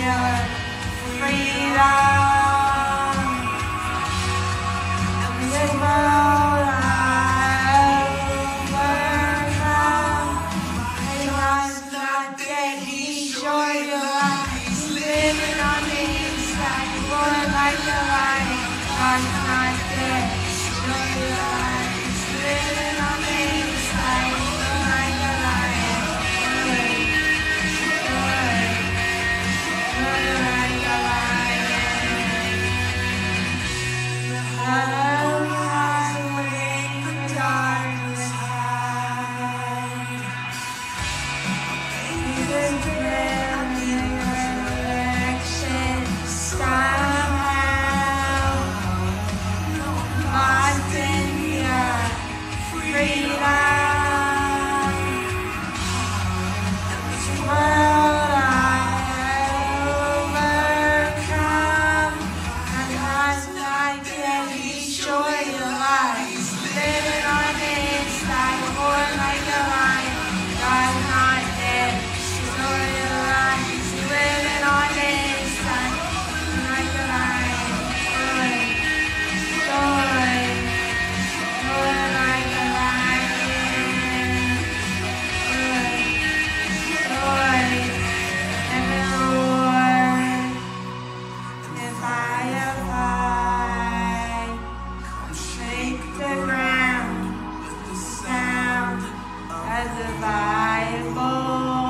Señor, cuida. いい。the Bible.